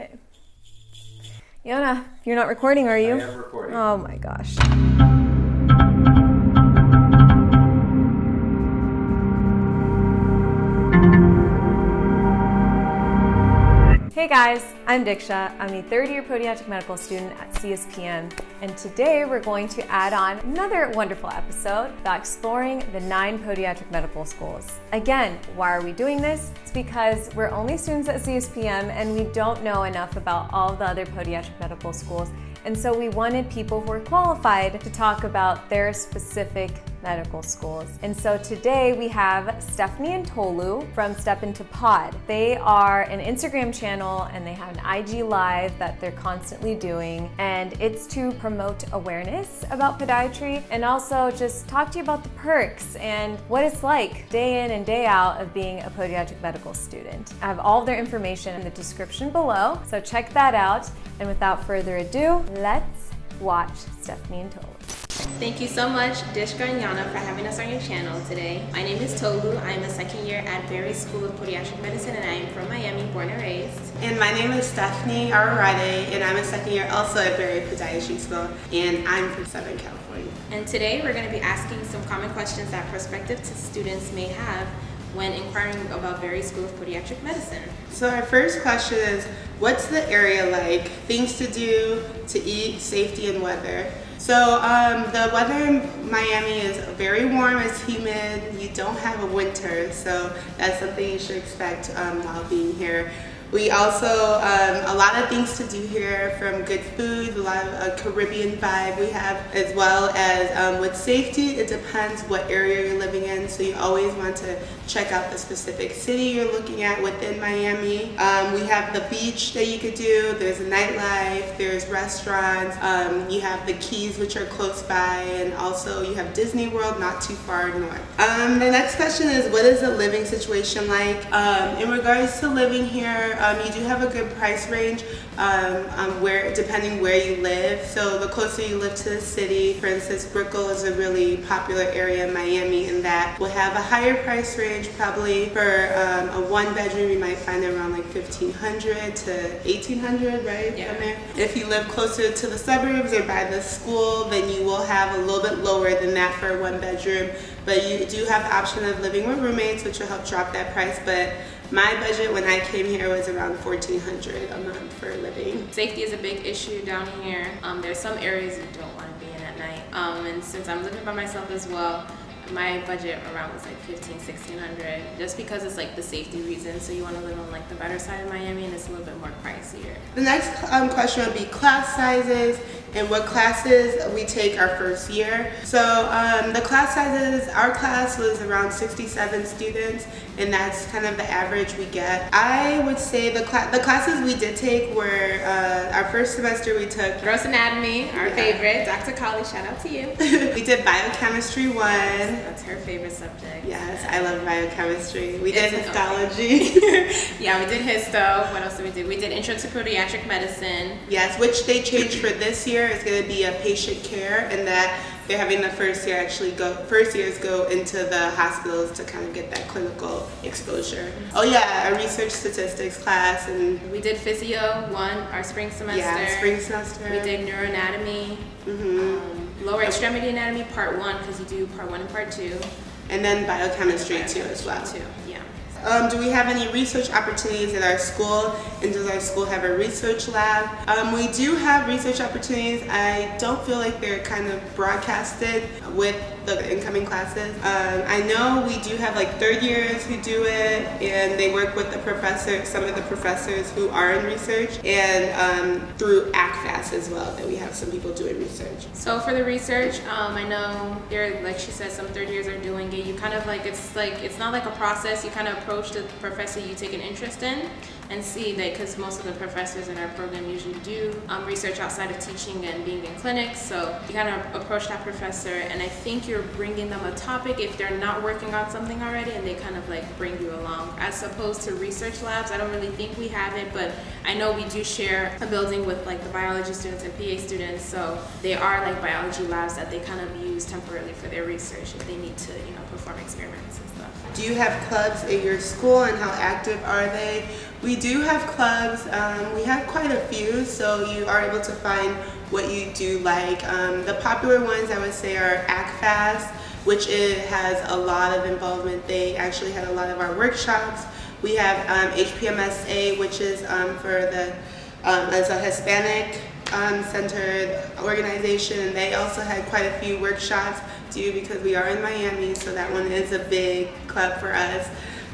Okay. Yana, you're not recording, are you? I am recording. Oh my gosh. Hey guys, I'm Diksha. I'm a third year podiatric medical student at CSPM, and today we're going to add on another wonderful episode about exploring the nine podiatric medical schools. Again, why are we doing this? It's because we're only students at CSPM and we don't know enough about all the other podiatric medical schools and so we wanted people who are qualified to talk about their specific medical schools. And so today we have Stephanie and Tolu from Step Into Pod. They are an Instagram channel and they have an IG live that they're constantly doing. And it's to promote awareness about podiatry and also just talk to you about the perks and what it's like day in and day out of being a podiatric medical student. I have all their information in the description below, so check that out. And without further ado, let's watch Stephanie and Tolu. Thank you so much, Dishka and Yana, for having us on your channel today. My name is Tolu. I'm a second year at Barry School of Podiatric Medicine, and I am from Miami, born and raised. And my name is Stephanie Ararade, and I'm a second year also at Barry Podiatry School, and I'm from Southern California. And today we're going to be asking some common questions that prospective students may have when inquiring about Barry School of Podiatric Medicine. So our first question is, what's the area like? Things to do, to eat, safety, and weather. So um, the weather in Miami is very warm, it's humid, you don't have a winter, so that's something you should expect um, while being here. We also, um, a lot of things to do here from good food, a lot of a Caribbean vibe we have, as well as um, with safety, it depends what area you're living in. So you always want to check out the specific city you're looking at within Miami. Um, we have the beach that you could do, there's a nightlife, there's restaurants, um, you have the Keys which are close by, and also you have Disney World not too far north. Um, the next question is, what is the living situation like? Um, in regards to living here, um, you do have a good price range um, um, where depending where you live. So the closer you live to the city, for instance, Brickell is a really popular area in Miami and that will have a higher price range probably for um, a one bedroom you might find it around like 1500 to 1800 right yeah. If you live closer to the suburbs or by the school then you will have a little bit lower than that for a one bedroom but you do have the option of living with roommates which will help drop that price but my budget when I came here was around 1400 a month for a living. Safety is a big issue down here. Um, there's some areas you don't want to be in at night. Um, and since I'm living by myself as well, my budget around was like 15 1600 just because it's like the safety reason so you want to live on like the better side of miami and it's a little bit more pricier the next um, question would be class sizes and what classes we take our first year. So um, the class sizes, our class was around 67 students and that's kind of the average we get. I would say the, cl the classes we did take were, uh, our first semester we took Gross Anatomy, our yeah. favorite. Dr. Kali, shout out to you. we did Biochemistry 1. Yes, that's her favorite subject. Yes, I love biochemistry. We it's did histology. yeah, we did histo. What else did we do? We did Intro to Podiatric Medicine. Yes, which they changed for this year year is going to be a patient care and that they're having the first year actually go first years go into the hospitals to kind of get that clinical exposure. Oh yeah, a research statistics class and we did physio one our spring semester. Yeah, spring semester. We did neuroanatomy, mm-hmm. um, lower extremity anatomy part one because you do part one and part two. And then biochemistry, and biochemistry too as well. Too. Um, do we have any research opportunities at our school? And does our school have a research lab? Um, we do have research opportunities. I don't feel like they're kind of broadcasted with the incoming classes. Um, I know we do have like third years who do it and they work with the professor, some of the professors who are in research and um, through ACFAS as well that we have some people doing research. So for the research, um, I know there, like she said, some third years are doing it. You kind of like, it's like, it's not like a process. You kind of approach the professor you take an interest in and see that because most of the professors in our program usually do um, research outside of teaching and being in clinics. So you kind of approach that professor and I think you're bringing them a topic if they're not working on something already and they kind of like bring you along. As opposed to research labs, I don't really think we have it, but I know we do share a building with like the biology students and PA students, so they are like biology labs that they kind of use temporarily for their research if they need to, you know, perform experiments and stuff. Do you have clubs at your school and how active are they? We do have clubs. Um, we have quite a few, so you are able to find what you do like. Um, the popular ones I would say are ACFAS, which it has a lot of involvement. They actually had a lot of our workshops. We have um, HPMSA, which is um, for the um, as a Hispanic um, centered organization. They also had quite a few workshops due because we are in Miami, so that one is a big club for us.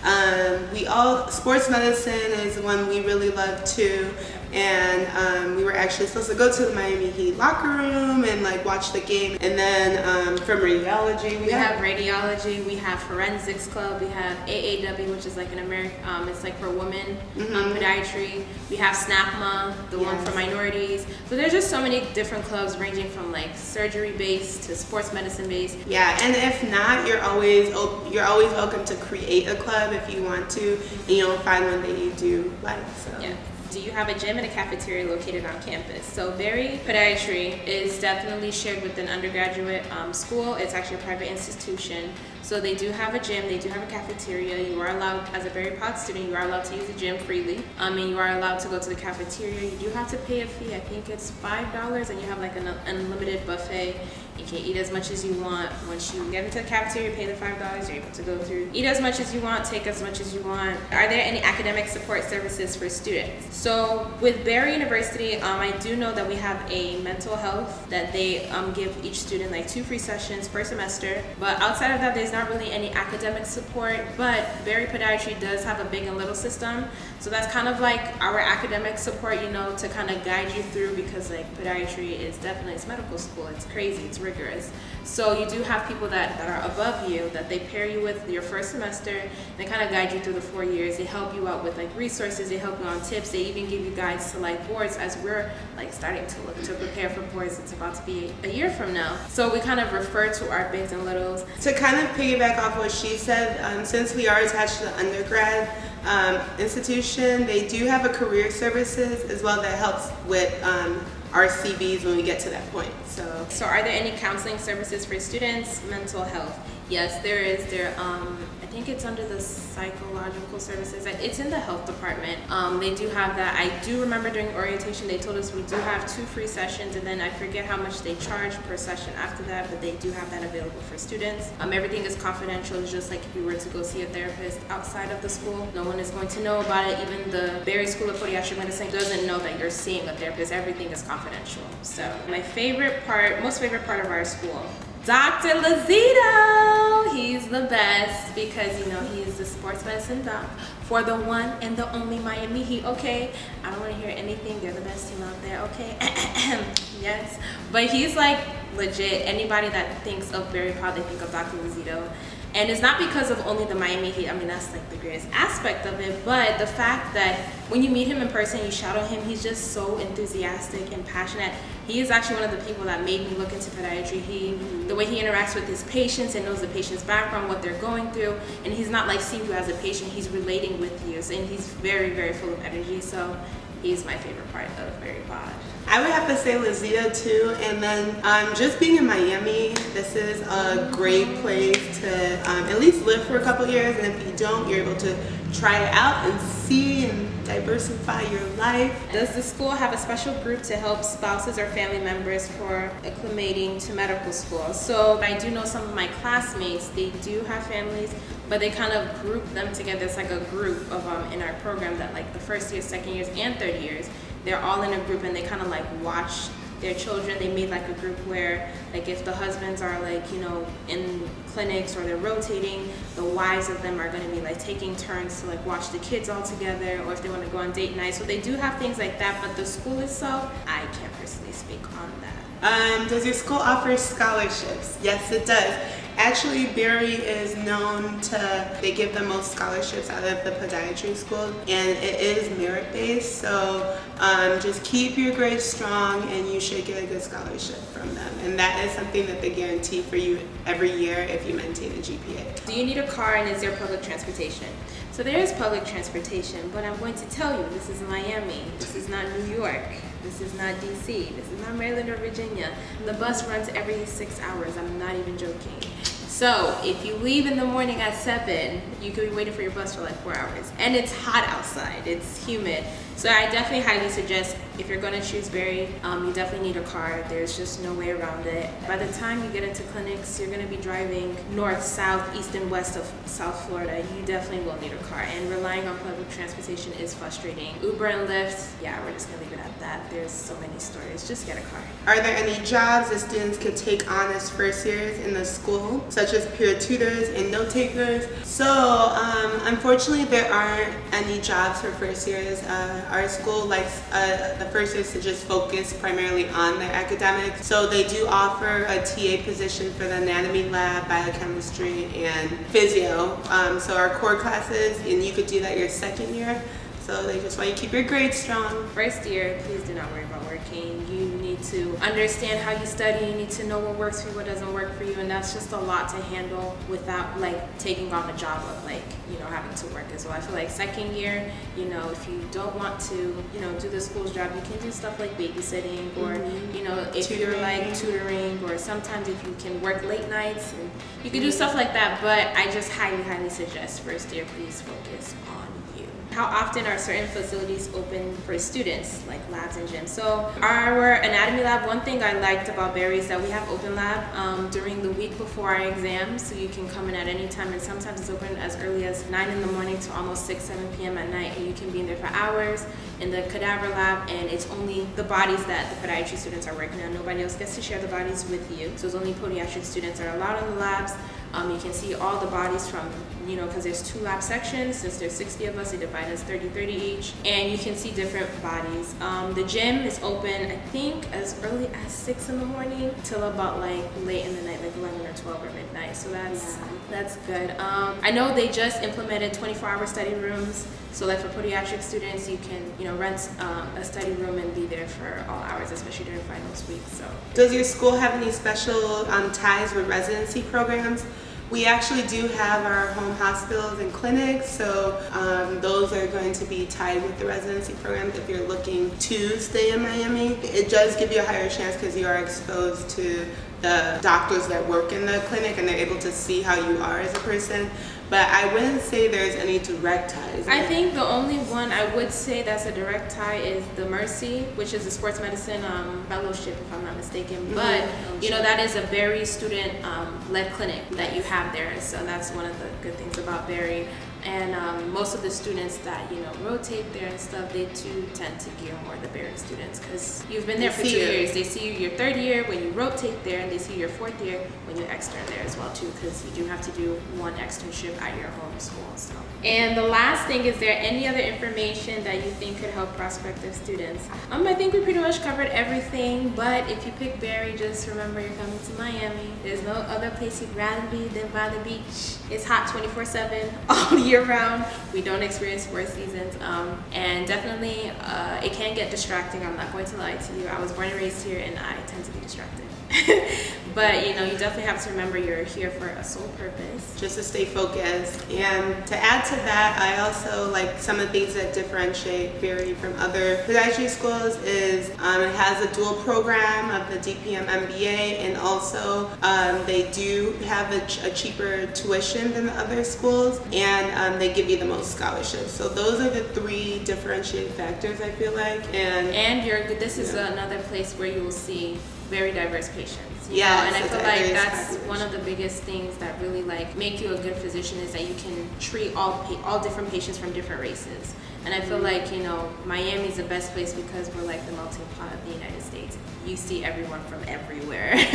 Um, we all sports medicine is one we really love too, and um, we were actually supposed to go to the Miami Heat locker room and like watch the game. And then um, from radiology, we, we have, have, radiology, we have forensics club, we have AAW, which is like an American, um, it's like for women, um, mm-hmm. podiatry. We have SNAPMA, the yes. one for minorities. So there's just so many different clubs ranging from like surgery based to sports medicine based. Yeah, and if not, you're always you're always welcome to create a club if you want to, and you'll find one that you do like. So. Yeah do you have a gym and a cafeteria located on campus? So Barry Podiatry is definitely shared with an undergraduate um, school. It's actually a private institution. So they do have a gym, they do have a cafeteria. You are allowed, as a Barry Pod student, you are allowed to use the gym freely. Um, and you are allowed to go to the cafeteria. You do have to pay a fee. I think it's $5 and you have like an unlimited buffet. You can eat as much as you want. Once you get into the cafeteria, pay the $5, you're able to go through. Eat as much as you want, take as much as you want. Are there any academic support services for students? So with Barry University, um, I do know that we have a mental health that they um, give each student like two free sessions per semester. But outside of that, there's not really any academic support, but Barry Podiatry does have a big and little system. So that's kind of like our academic support, you know, to kind of guide you through because like podiatry is definitely, it's medical school, it's crazy, it's rigorous. So you do have people that, that are above you that they pair you with your first semester, they kind of guide you through the four years. They help you out with like resources, they help you on tips, they even give you guides to like boards as we're like starting to look to prepare for boards. It's about to be a year from now. So we kind of refer to our bigs and littles. To kind of piggyback off what she said, um, since we are attached to the undergrad um, institution, they do have a career services as well that helps with um, our CVs when we get to that point. So, so are there any counseling services for students? Mental health? Yes, there is. There, um, think it's under the psychological services. It's in the health department. Um, they do have that. I do remember during orientation they told us we do have two free sessions, and then I forget how much they charge per session after that, but they do have that available for students. Um, everything is confidential. It's just like if you were to go see a therapist outside of the school, no one is going to know about it. Even the Barry School of Podiatric Medicine doesn't know that you're seeing a therapist. Everything is confidential. So my favorite part, most favorite part of our school Dr. Lazito. He's the best because, you know, he is the sports medicine doc for the one and the only Miami Heat. Okay, I don't want to hear anything. They're the best team out there. Okay, yes. But he's like legit. Anybody that thinks of Barry Pod, they think of Dr. Lazito. And it's not because of only the Miami Heat. I mean, that's like the greatest aspect of it. But the fact that when you meet him in person, you shadow him, he's just so enthusiastic and passionate. He is actually one of the people that made me look into podiatry. He, the way he interacts with his patients and knows the patient's background, what they're going through, and he's not like seeing you as a patient. He's relating with you, and he's very, very full of energy. So he's my favorite part of Barry Pod. I would have to say Lazito too, and then um, just being in Miami, this is a great place to um, at least live for a couple years, and if you don't, you're able to try it out and see and diversify your life. Does the school have a special group to help spouses or family members for acclimating to medical school? So I do know some of my classmates, they do have families, but they kind of group them together. It's like a group of um, in our program that like the first year, second years, and third years, they're all in a group and they kind of like watch their children. They made like a group where like if the husbands are like, you know, in clinics or they're rotating, the wives of them are gonna be like taking turns to like watch the kids all together or if they wanna go on date night. So they do have things like that, but the school itself, I can't personally speak on that. Um, does your school offer scholarships? Yes, it does. Actually, Barry is known to, they give the most scholarships out of the podiatry school and it is merit based. So um, just keep your grades strong and you should get a good scholarship from them. And that is something that they guarantee for you every year if you maintain a GPA. Do you need a car and is there public transportation? So there is public transportation, but I'm going to tell you, this is Miami, this is not New York. This is not DC. This is not Maryland or Virginia. The bus runs every six hours. I'm not even joking. So if you leave in the morning at seven, you could be waiting for your bus for like four hours. And it's hot outside, it's humid. So I definitely highly suggest if you're going to choose Barry, um, you definitely need a car. There's just no way around it. By the time you get into clinics, you're going to be driving north, south, east, and west of South Florida. You definitely will need a car. And relying on public transportation is frustrating. Uber and Lyft, yeah, we're just going to leave it at that. There's so many stories. Just get a car. Are there any jobs that students could take on as first years in the school, such as peer tutors and note takers? So, um, unfortunately, there aren't any jobs for first years. Uh, our school likes uh, the first years to just focus primarily on their academics. So they do offer a TA position for the anatomy lab, biochemistry, and physio. Um, so our core classes, and you could do that your second year. So they just want you keep your grades strong. First year, please do not worry about working. You need to understand how you study. You need to know what works for you, what doesn't work for you, and that's just a lot to handle without like taking on a job of like you know having to work as well. I feel like second year, you know, if you don't want to, you know, do the school's job, you can do stuff like babysitting or Mhm. you know if Tutoring. you're like tutoring or sometimes if you can work late nights and you can do stuff like that. But I just highly, highly suggest first year, please focus on you. How often are certain facilities open for students, like labs and gyms? So our anatomy lab, one thing I liked about Barry is that we have open lab um, during the week before our exams, so you can come in at any time, and sometimes it's open as early as 9 in the morning to almost 6, 7 p.m. at night, and you can be in there for hours in the cadaver lab, and it's only the bodies that the podiatry students are working on. Nobody else gets to share the bodies with you, so it's only podiatric students that are allowed in the labs. Um, you can see all the bodies from, you know, because there's two lab sections. Since there's 60 of us, they divide us 30, 30 each. And you can see different bodies. Um, the gym is open, I think, as early as 6 in the morning till about like late in the night, like 11 or 12 or midnight. So that's that's good. Um, I know they just implemented 24-hour study rooms. So like for podiatric students, you can, you know, rent um, a study room and be there for all hours, especially during finals week. So Does your school have any special um, ties with residency programs? We actually do have our home hospitals and clinics, so um, those are going to be tied with the residency programs if you're looking to stay in Miami. It does give you a higher chance because you are exposed to the doctors that work in the clinic and they're able to see how you are as a person. But I wouldn't say there's any direct ties. I think the only one I would say that's a direct tie is the Mercy, which is a sports medicine um, fellowship, if I'm not mistaken. But you know that is a very student-led clinic that you have there, so that's one of the good things about Barry. And um, most of the students that you know rotate there and stuff, they too tend to gear more the Barry students because you've been there They for two you. years. They see you your third year when you rotate there, and they see your fourth year when you extern there as well too, because you do have to do one externship at your home school. So. And the last thing is there any other information that you think could help prospective students? Um, I think we pretty much covered everything. But if you pick Barry, just remember you're coming to Miami. There's no other place you'd rather be than by the beach. It's hot 24/7 all year round. We don't experience four seasons, um, and definitely uh, it can get distracting. I'm not going to lie to you. I was born and raised here, and I tend to be distracted. but you know, you definitely have to remember you're here for a sole purpose. just to stay focused. And to add to that, I also like some of the things that differentiate Barry from other podiatry schools is um, it has a dual program of the DPM MBA, and also um, they do have a, ch- a cheaper tuition than the other schools, and um, they give you the most scholarships. So those are the three differentiating factors I feel like, and And you're this is Yeah. another place where you will see very diverse patients. Yeah, and I feel like that's population. one of the biggest things that really like make you a good physician is that you can treat all all different patients from different races. And I feel like you know Miami's the best place because we're like the melting pot of the United States. You see everyone from everywhere,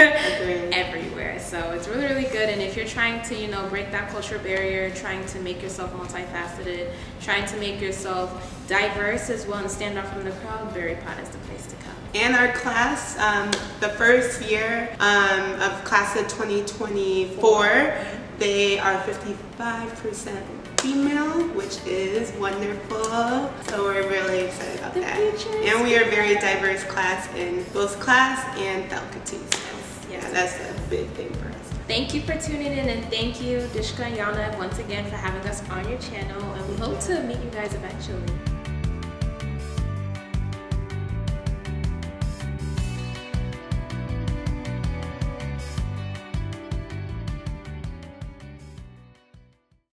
everywhere. So it's really really good. And if you're trying to you know break that cultural barrier, trying to make yourself multifaceted, trying to make yourself diverse as well and stand out from the crowd, Barry Pod is the place to come. And our class, um, the first year um, of class of 2024, they are 55% female, which is wonderful. So we're really excited about The that. And we are a very diverse class in both class and faculty. So Yes. yeah, that's a big thing for us. Thank you for tuning in and thank you, Dishka and Yana, once again for having us on your channel. And we hope to meet you guys eventually.